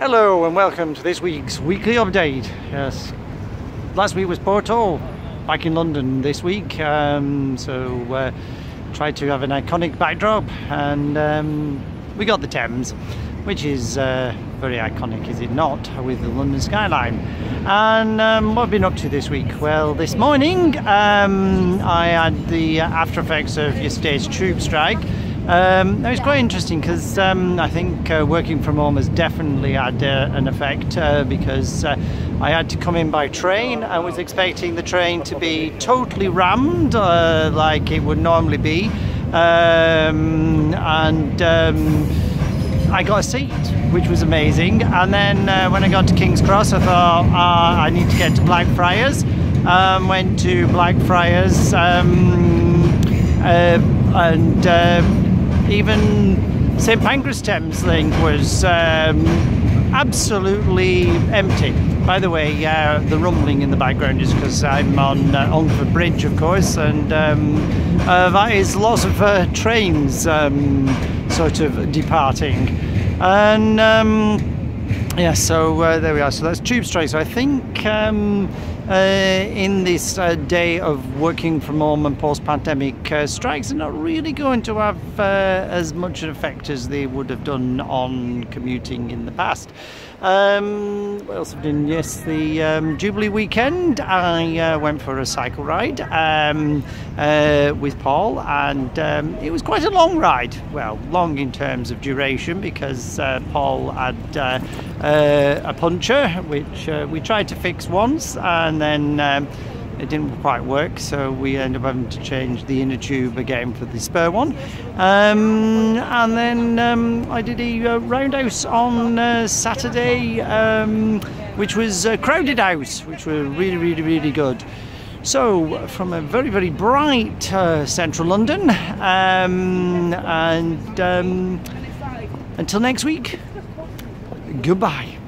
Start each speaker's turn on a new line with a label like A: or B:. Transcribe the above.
A: Hello and welcome to this week's weekly update. Yes, last week was Porto, back in London this week. Um, so uh, tried to have an iconic backdrop, and um, we got the Thames, which is uh, very iconic, is it not, with the London skyline. And um, what have been up to this week? Well, this morning um, I had the after effects of yesterday's tube strike. Um, it was quite interesting because um, I think uh, working from home has definitely had uh, an effect uh, because uh, I had to come in by train. I was expecting the train to be totally rammed uh, like it would normally be, um, and um, I got a seat, which was amazing. And then uh, when I got to King's Cross, I thought I need to get to Blackfriars. Um, went to Blackfriars um, and even St Pancras Thameslink was um, absolutely empty. By the way, uh, the rumbling in the background is because I'm on uh, Bridge, of course, and um, uh, that is lots of uh, trains um, sort of departing. And um, yeah, so uh, there we are. So that's tube strike. So I think um, uh, in this uh, day of working from home and post-pandemic, uh, strikes are not really going to have uh, as much an effect as they would have done on commuting in the past. Um, what else have done? Yes, the um, Jubilee weekend. I uh, went for a cycle ride um, with Paul, and um, it was quite a long ride. Well, long in terms of duration because Paul had uh, uh, a puncture, which uh, we tried to fix once, and then um, it didn't quite work, so we ended up having to change the inner tube again for the spare one. Um, and then um, I did a uh, roundhouse on uh, Saturday, um, which was a crowded house, which were really, really, really good. So, from a very, very bright uh, central London, um, and um, until next week, goodbye.